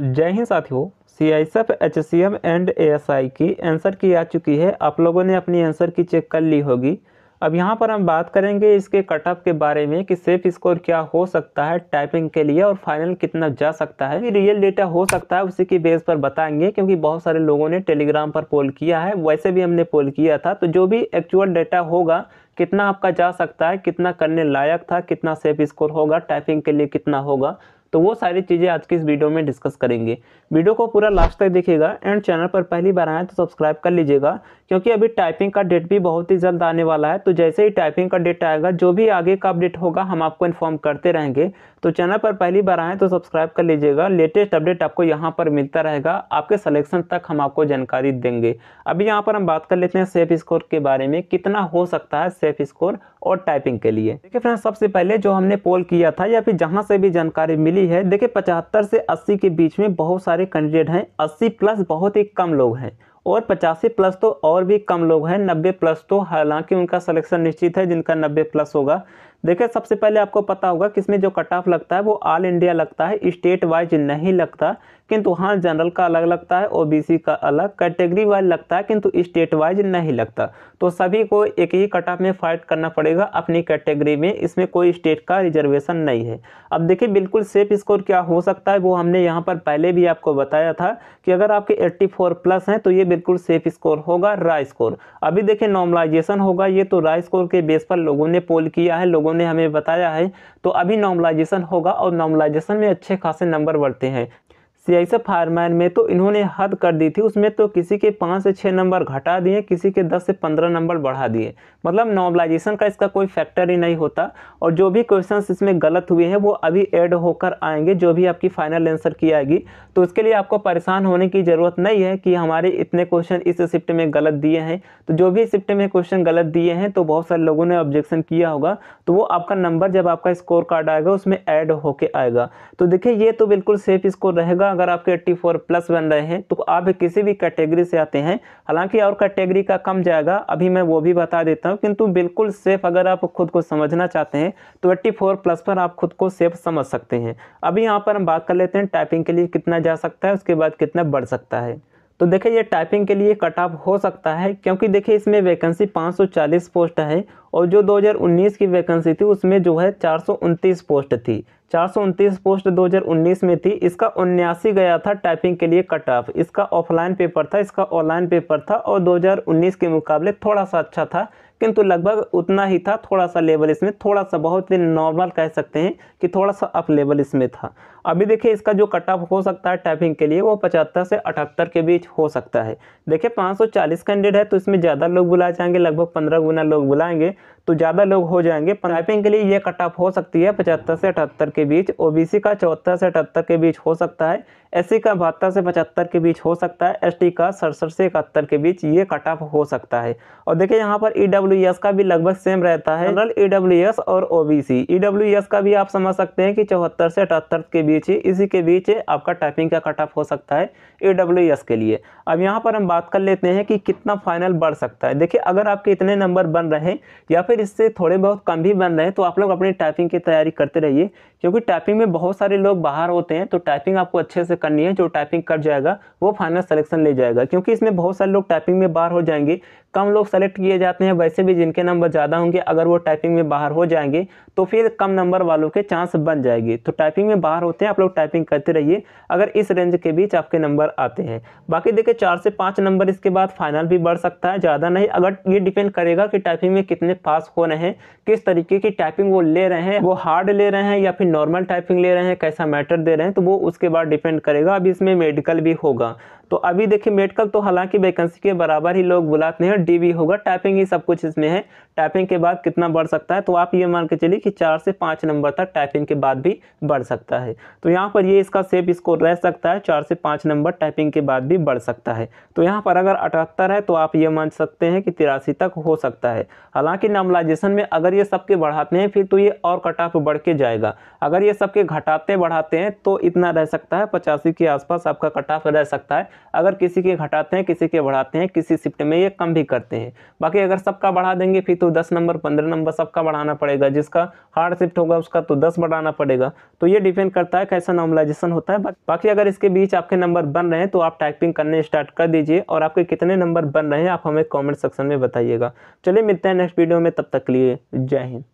जय हिंद साथियों C I S F H C M and A S I की आंसर की आ चुकी है। आप लोगों ने अपनी आंसर की चेक कर ली होगी। अब यहाँ पर हम बात करेंगे इसके कट ऑफ़ के बारे में कि सेफ़ स्कोर क्या हो सकता है टाइपिंग के लिए और फाइनल कितना जा सकता है। रियल डेटा हो सकता है, उसी की बेस पर बताएँगे क्योंकि बहुत सारे लोगों ने टेलीग्राम पर पोल किया है। वैसे भी हमने पोल किया था। तो जो भी एक्चुअल डेटा होगा, कितना आपका जा सकता है, कितना करने लायक था, कितना सेफ़ स्कोर होगा टाइपिंग के लिए कितना होगा तो वो सारी चीज़ें आज की इस वीडियो में डिस्कस करेंगे। वीडियो को पूरा लास्ट तक देखिएगा एंड चैनल पर पहली बार आए तो सब्सक्राइब कर लीजिएगा, क्योंकि अभी टाइपिंग का डेट भी बहुत ही जल्द आने वाला है। तो जैसे ही टाइपिंग का डेट आएगा, जो भी आगे का अपडेट होगा, हम आपको इन्फॉर्म करते रहेंगे। तो चैनल पर पहली बार आएँ तो सब्सक्राइब कर लीजिएगा। लेटेस्ट अपडेट आपको यहाँ पर मिलता रहेगा। आपके सलेक्शन तक हम आपको जानकारी देंगे। अभी यहाँ पर हम बात कर लेते हैं सेफ़ स्कोर के बारे में। कितना हो सकता है सेफ़ स्कोर और टाइपिंग के लिए। देखिए फ्रेंड्स सबसे पहले जो हमने पोल किया था या फिर जहाँ से भी जानकारी मिली है, देखिए पचहत्तर से अस्सी के बीच में बहुत सारे कैंडिडेट हैं, अस्सी प्लस बहुत ही कम लोग हैं। और पचासी प्लस तो और भी कम लोग हैं, नब्बे प्लस तो हालाँकि उनका सिलेक्शन निश्चित है, जिनका नब्बे प्लस होगा। देखिए, सबसे पहले आपको पता होगा कि इसमें जो कट ऑफ़ लगता है, वो ऑल इंडिया लगता है स्टेट वाइज नहीं लगता, किंतु हाँ जनरल का अलग लगता है ओबीसी का अलग कैटेगरी वाइज लगता है, किंतु स्टेट वाइज नहीं लगता। तो सभी को एक ही कट ऑफ़ में फाइट करना पड़ेगा अपनी कैटेगरी में, इसमें कोई स्टेट का रिजर्वेशन नहीं है। अब देखिए, बिल्कुल सेफ़ स्कोर क्या हो सकता है, वो हमने यहाँ पर पहले भी आपको बताया था कि अगर आपके एट्टी प्लस हैं तो ये बिल्कुल सेफ़ स्कोर होगा, राय स्कोर अभी देखिए नॉर्मलाइजेशन होगा, ये तो राय स्कोर के बेस पर लोगों ने पोल किया है, लोगों ने हमें बताया है। तो अभी नॉर्मलाइजेशन होगा और नॉर्मलाइजेशन में अच्छे खासे नंबर बढ़ते हैं। सी आई फायरमैन में तो इन्होंने हद कर दी थी, उसमें तो किसी के पाँच से छः नंबर घटा दिए, किसी के दस से पंद्रह नंबर बढ़ा दिए। मतलब नॉर्मलाइजेशन का इसका कोई फैक्टर ही नहीं होता, और जो भी क्वेश्चन इसमें गलत हुए हैं, वो अभी ऐड होकर आएँगे, जो भी आपकी फाइनल आंसर की आएगी। तो उसके लिए आपको परेशान होने की ज़रूरत नहीं है कि हमारे इतने क्वेश्चन इस शिफ्ट में गलत दिए हैं। तो जो भी शिफ्ट में क्वेश्चन गलत दिए हैं तो बहुत सारे लोगों ने ऑब्जेक्शन किया होगा तो वो आपका नंबर जब आपका स्कोर कार्ड आएगा, उसमें ऐड होके आएगा। तो देखिए, ये तो बिल्कुल सेफ़ स्कोर रहेगा अगर आपके 84 प्लस बन रहे हैं तो आप किसी भी कैटेगरी से आते हैं। हालाँकि और कैटेगरी का कम जाएगा, अभी मैं वो भी बता देता हूँ, किंतु बिल्कुल सेफ़ अगर आप खुद को समझना चाहते हैं तो 84 प्लस पर आप खुद को सेफ़ समझ सकते हैं। अभी यहाँ पर हम बात कर लेते हैं, टाइपिंग के लिए कितना जा सकता है, उसके बाद कितना बढ़ सकता है। तो देखिए, ये टाइपिंग के लिए कट ऑफ़ हो सकता है, क्योंकि देखिए, इसमें वैकेंसी 540 पोस्ट है और जो 2019 की वैकेंसी थी, उसमें जो है चार सौ उनतीस पोस्ट थी। चार सौ उनतीस पोस्ट 2019 में थी, इसका उन्यासी गया था टाइपिंग के लिए कट ऑफ़ इसका ऑफलाइन पेपर था, इसका ऑनलाइन पेपर था और 2019 के मुकाबले थोड़ा सा अच्छा था। किंतु लगभग उतना ही था थोड़ा सा लेवल इसमें थोड़ा सा बहुत ही नॉर्मल कह सकते हैं कि थोड़ा सा अप लेवल इसमें था। अभी देखिए इसका जो कट ऑफ़ हो सकता है टाइपिंग के लिए, वो पचहत्तर से अठहत्तर के बीच हो सकता है। देखिए 540 कैंडिडेट है तो इसमें ज़्यादा लोग बुलाए जाएँगे, लगभग पंद्रह गुना लोग बुलाएँगे तो ज़्यादा लोग हो जाएँगे। टाइपिंग के लिए ये कट ऑफ़ हो सकती है पचहत्तर से अठहत्तर के बीच। ओबीसी का चौहत्तर से अठहत्तर के बीच हो सकता है। एस का बहत्तर से पचहत्तर के बीच हो सकता है। एसटी का सड़सठ से इकहत्तर के बीच ये कट ऑफ़ हो सकता है। और देखिए यहाँ पर ई e का भी लगभग सेम रहता है। जनरल ई e और ओ बी e का भी आप समझ सकते हैं कि चौहत्तर से अठहत्तर के बीच ही। इसी के बीच आपका टाइपिंग का कट ऑफ़ हो सकता है ईडब्ल्यूएस के लिए। अब यहाँ पर हम बात कर लेते हैं कि कितना फाइनल बढ़ सकता है। देखिए अगर आपके इतने नंबर बन रहे या फिर इससे थोड़े बहुत कम भी बन रहे हैं तो आप लोग अपनी टाइपिंग की तैयारी करते रहिए। क्योंकि टाइपिंग में बहुत सारे लोग बाहर होते हैं तो टाइपिंग आपको अच्छे से करनी है। जो टाइपिंग कर जाएगा, वो फाइनल सिलेक्शन ले जाएगा। क्योंकि इसमें बहुत सारे लोग टाइपिंग में बाहर हो जाएँगे कम लोग सेलेक्ट किए जाते हैं, वैसे भी जिनके नंबर ज़्यादा होंगे, अगर वो टाइपिंग में बाहर हो जाएँगे तो फिर कम नंबर वालों के चांस बन जाएगी। तो टाइपिंग में बाहर होते हैं, आप लोग टाइपिंग करते रहिए, अगर इस रेंज के बीच आपके नंबर आते हैं। बाकी देखिए, चार से पाँच नंबर इसके बाद फाइनल भी बढ़ सकता है, ज़्यादा नहीं। अगर ये डिपेंड करेगा कि टाइपिंग में कितने पास हो रहे हैं, किस तरीके की टाइपिंग वो ले रहे हैं, वो हार्ड ले रहे हैं या फिर नॉर्मल टाइपिंग ले रहे हैं, कैसा मैटर दे रहे हैं तो वो उसके बाद डिपेंड करेगा। अब इसमें मेडिकल भी होगा। तो अभी देखिए मेडिकल तो हालाँकि वैकेंसी के बराबर ही लोग बुलाते हैं डी होगा टाइपिंग ही सब कुछ इसमें है। टाइपिंग के बाद कितना बढ़ सकता है? तो आप ये मान के चलिए कि चार से पाँच नंबर तक टाइपिंग के बाद भी बढ़ सकता है। तो यहाँ पर ये इसका सेफ़ स्कोर रह सकता है, चार से पाँच नंबर टाइपिंग के बाद भी बढ़ सकता है। तो यहाँ पर अगर अठहत्तर है तो आप ये मान सकते हैं कि तिरासी तक हो सकता है। हालाँकि नॉर्मलाइजेशन में अगर ये सबके बढ़ाते हैं, फिर तो ये और कट ऑफ़ बढ़ के जाएगा। अगर ये सबके घटाते बढ़ाते हैं तो इतना रह सकता है, पचासी के आसपास आपका कट ऑफ़ रह सकता है। अगर किसी के घटाते हैं, किसी के बढ़ाते हैं, किसी शिफ्ट में ये कम भी करते हैं। बाकी अगर सबका बढ़ा देंगे, फिर तो दस नंबर, पंद्रह नंबर सबका बढ़ाना पड़ेगा। जिसका हार्ड शिफ्ट होगा, उसका तो दस बढ़ाना पड़ेगा। तो ये डिपेंड करता है कैसा नॉर्मलाइजेशन होता है। बाकी अगर इसके बीच आपके नंबर बन रहे हैं तो आप टाइपिंग करने स्टार्ट कर दीजिए। और आपके कितने नंबर बन रहे हैं, आप हमें कॉमेंट सेक्शन में बताइएगा। चलिए मिलते हैं नेक्स्ट वीडियो में, तब तक लिए जय हिंद।